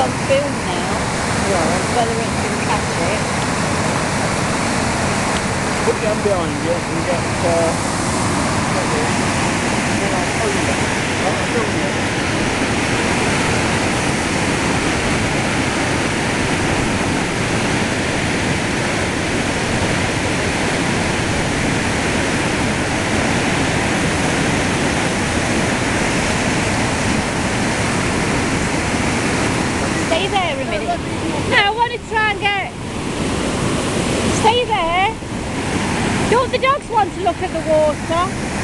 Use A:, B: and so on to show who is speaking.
A: on film now.
B: Right.
A: Whether it can catch it.
B: Put them behind you and get, uh, then I'll film you. I'll film you.
A: Stay there a minute. No, I want to try and get. Stay there. Don't the dogs want to look at the water?